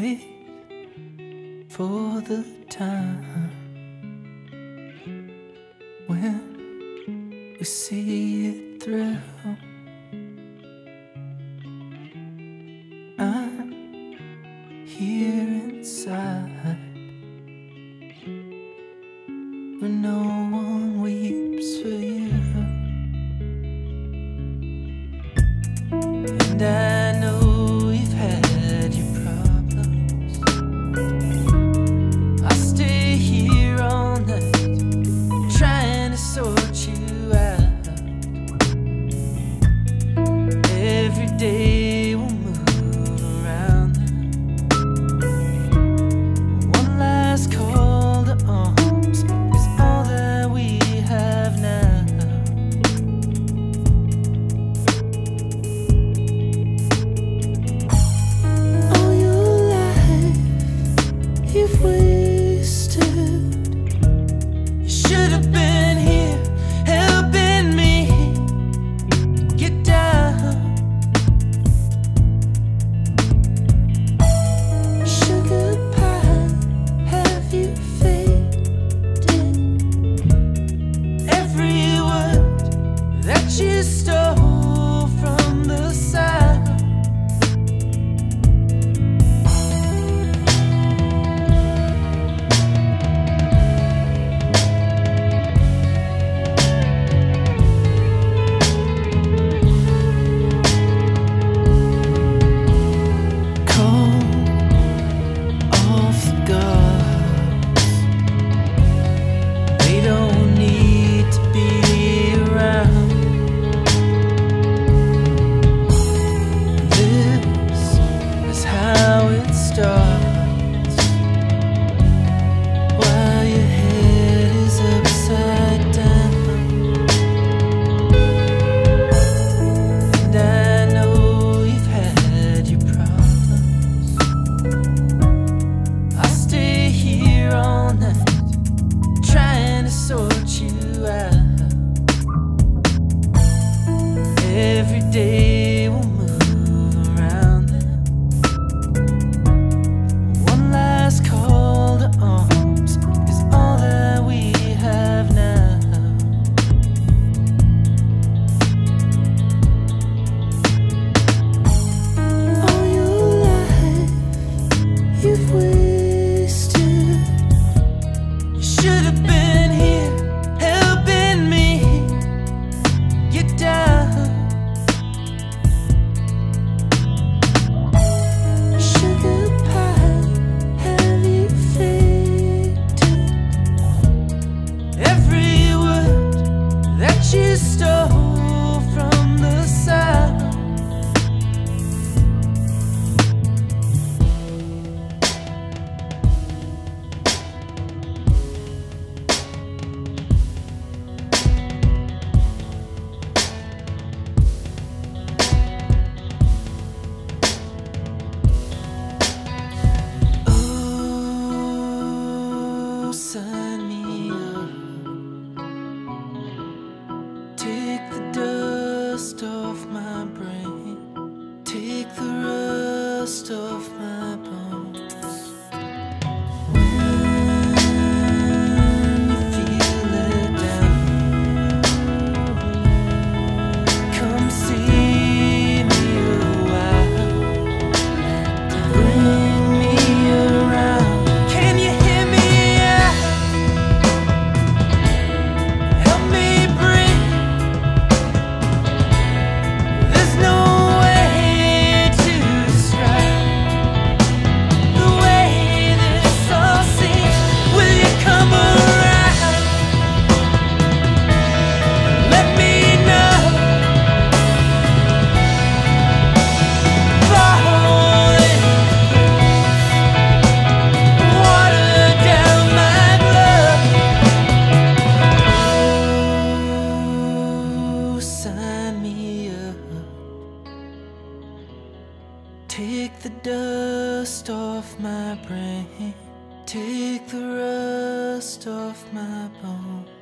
wait for the time when we see it through. I'm here inside. We know. day. sister. you stole. rust off my brain. Take the rust off Take the dust off my brain. Take the rust off my bones.